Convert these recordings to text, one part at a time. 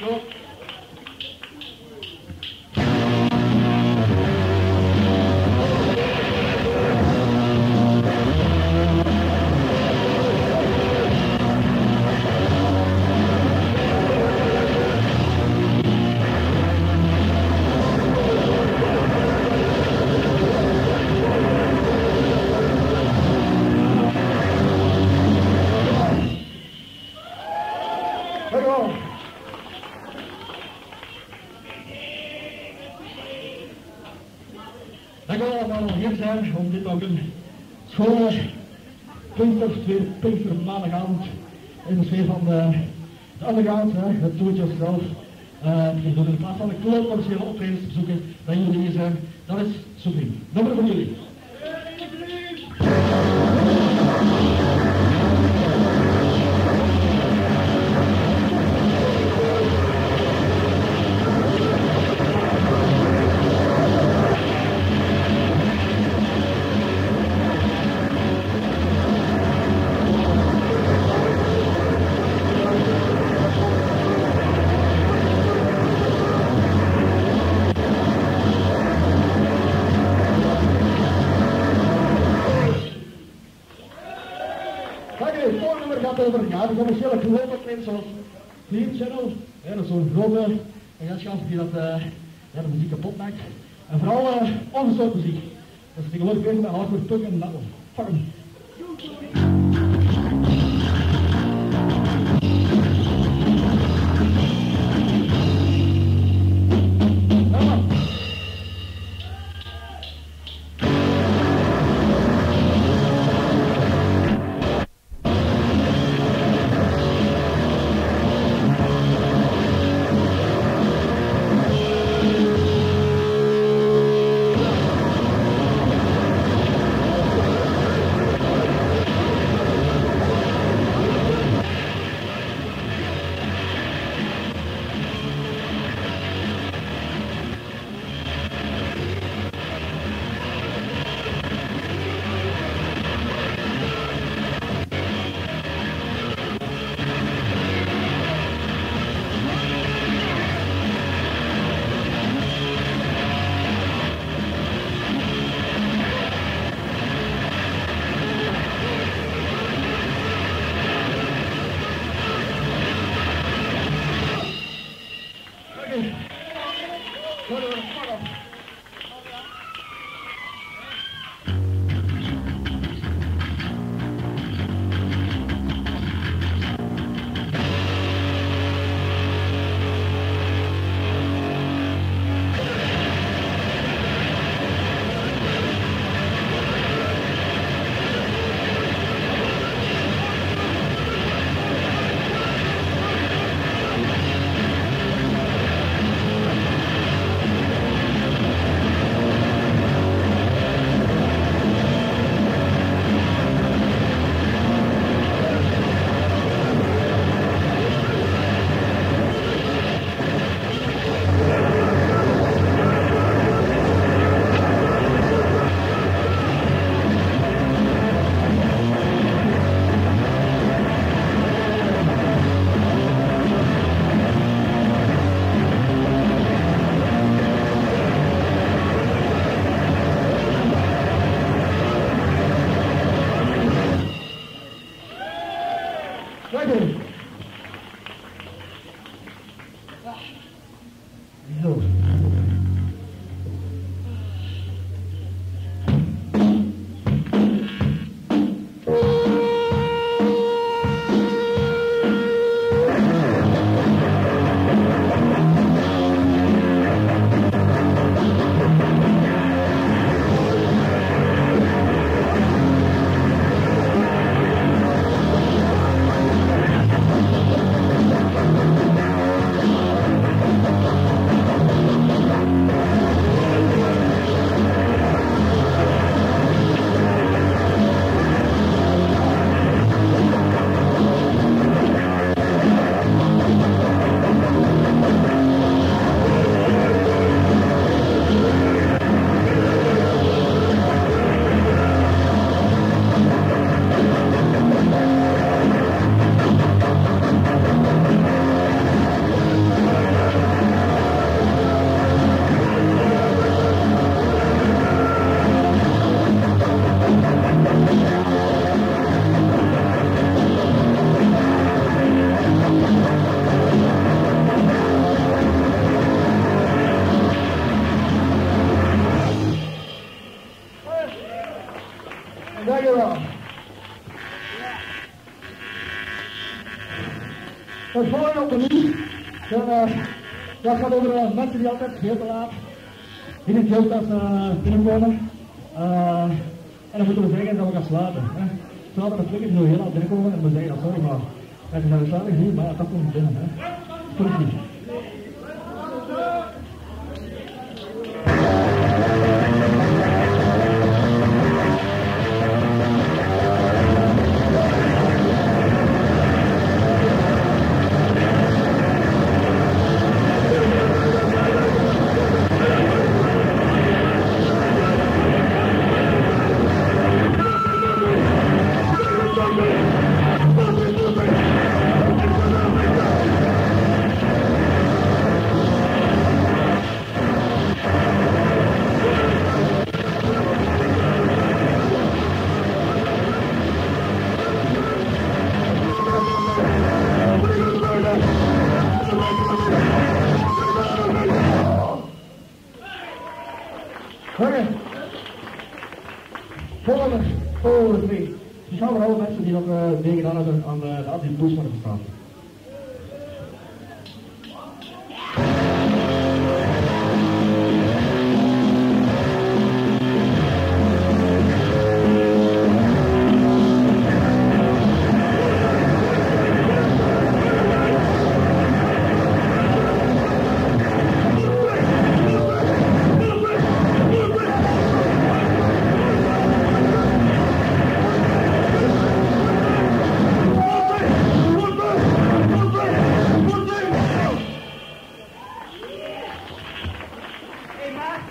Falou. Pinkster, Pinkster maandagavond in de sfeer van de, de underground, hè, het do it yourself. Uh, we doen in plaats van de commerciële optredens te bezoeken, dat jullie zijn. Dat is Supreme. Nummer voor jullie. Volgende nummer gaat over ja, de commerciële klooperclips zoals Clean Channel. Ja, zo'n grote agentschap die dat, uh, ja, de muziek kapot maakt. En vooral uh, ongestoord muziek. Dat is tegenwoordig bezig met hardcore punk en metal. Fuck Het volgende op de nu, dan, uh, dat gaat over uh, mensen die altijd veel te laat in het jeugdtas uh, binnenkomen. Uh, en dan moeten we zeggen dat we gaan sluiten. Hè. Sluiten de flikken zo heel hard binnenkomen en we zeggen dat sorry, maar het is een sluiting hier, maar dat komt binnen. Hè. Goed niet. Volgende, volgende twee. Speciaal voor alle mensen die nog uh, meegedaan hebben aan de, de anti-boost van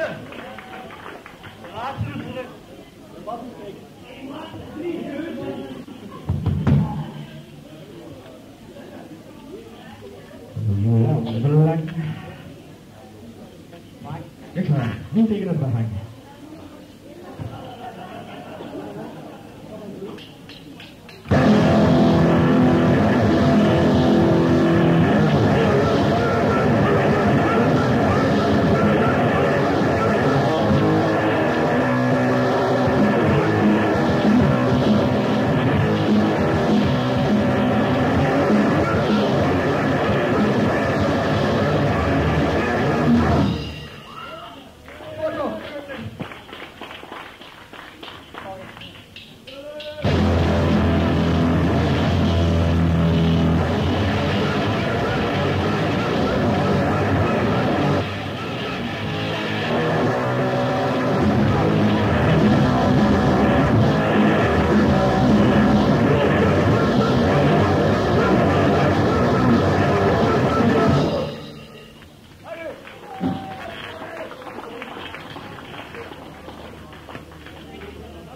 de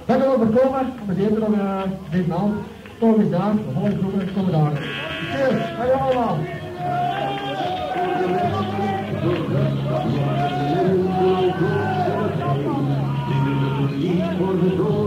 We hebben we voorkomen, we nog uh, dit maand. Toch is daar, de groepen komen daar. Cheers, allemaal! Voor